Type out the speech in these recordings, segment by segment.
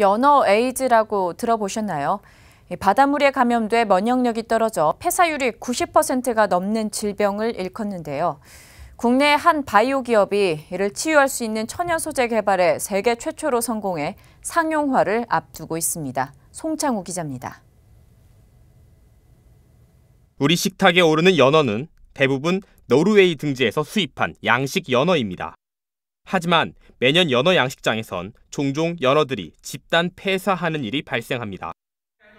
연어 에이즈라고 들어보셨나요? 바닷물에 감염돼 면역력이 떨어져 폐사율이 90%가 넘는 질병을 일컫는데요. 국내 한 바이오 기업이 이를 치유할 수 있는 천연 소재 개발에 세계 최초로 성공해 상용화를 앞두고 있습니다. 송창우 기자입니다. 우리 식탁에 오르는 연어는 대부분 노르웨이 등지에서 수입한 양식 연어입니다. 하지만 매년 연어 양식장에선 종종 연어들이 집단 폐사하는 일이 발생합니다.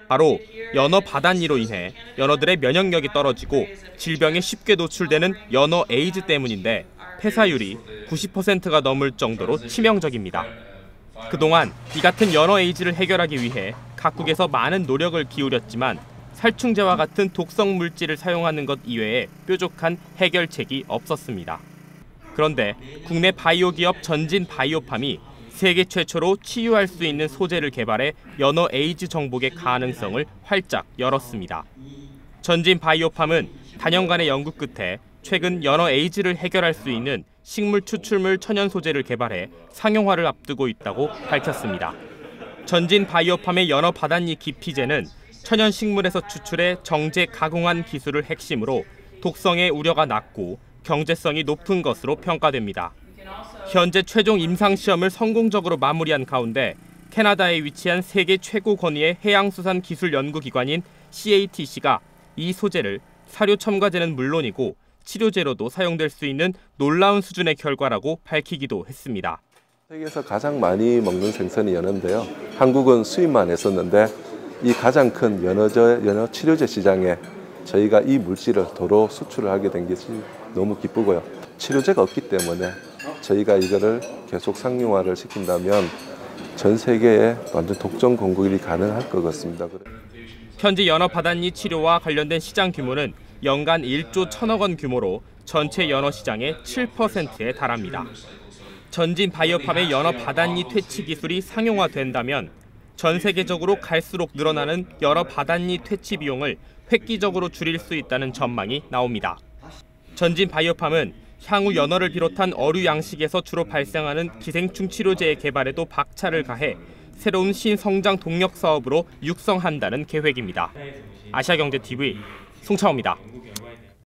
바로 연어 바단니로 인해 연어들의 면역력이 떨어지고 질병에 쉽게 노출되는 연어 에이즈 때문인데 폐사율이 90%가 넘을 정도로 치명적입니다. 그동안 이 같은 연어 에이즈를 해결하기 위해 각국에서 많은 노력을 기울였지만 살충제와 같은 독성 물질을 사용하는 것 이외에 뾰족한 해결책이 없었습니다. 그런데 국내 바이오 기업 전진 바이오팜이 세계 최초로 치유할 수 있는 소재를 개발해 연어 에이즈 정복의 가능성을 활짝 열었습니다. 전진 바이오팜은 단연간의 연구 끝에 최근 연어 에이즈를 해결할 수 있는 식물 추출물 천연 소재를 개발해 상용화를 앞두고 있다고 밝혔습니다. 전진 바이오팜의 연어 바단니 기피제는 천연 식물에서 추출해 정제 가공한 기술을 핵심으로 독성의 우려가 낮고 경제성이 높은 것으로 평가됩니다. 현재 최종 임상 시험을 성공적으로 마무리한 가운데 캐나다에 위치한 세계 최고 권위의 해양수산 기술 연구기관인 CATC가 이 소재를 사료 첨가제는 물론이고 치료제로도 사용될 수 있는 놀라운 수준의 결과라고 밝히기도 했습니다. 세계에서 가장 많이 먹는 생선이 연어인데요. 한국은 수입만 했었는데 이 가장 큰 연어제, 연어 치료제 시장에 저희가 이 물질을 도로 수출을 하게 된 것이 너무 기쁘고요. 치료제가 없기 때문에 저희가 이거를 계속 상용화를 시킨다면 전 세계에 완전 독점 공급이 가능할 것 같습니다. 현재 연어 바단니 치료와 관련된 시장 규모는 연간 1조 1천억 원 규모로 전체 연어 시장의 7%에 달합니다. 전진 바이오팜의 연어 바단니 퇴치 기술이 상용화된다면 전 세계적으로 갈수록 늘어나는 여러 바단니 퇴치 비용을 획기적으로 줄일 수 있다는 전망이 나옵니다. 전진 바이오팜은 향후 연어를 비롯한 어류 양식에서 주로 발생하는 기생충 치료제의 개발에도 박차를 가해 새로운 신성장 동력 사업으로 육성한다는 계획입니다. 아시아경제TV 송창호입니다.